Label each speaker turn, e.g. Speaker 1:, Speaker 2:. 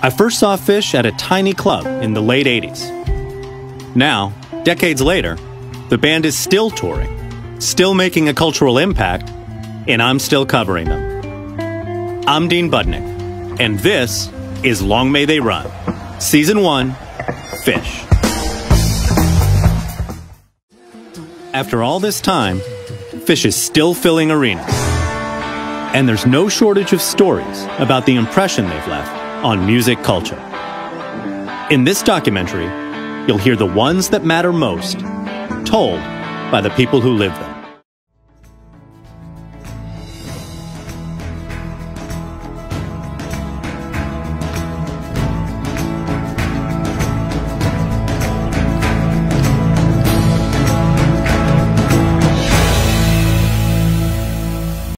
Speaker 1: I first saw Phish at a tiny club in the late 80s. Now, decades later, the band is still touring, still making a cultural impact, and I'm still covering them. I'm Dean Budnick, and this is Long May They Run, Season 1 Phish. After all this time, Phish is still filling arenas. And there's no shortage of stories about the impression they've left on music culture. In this documentary, you'll hear the ones that matter most, told by the people who live them.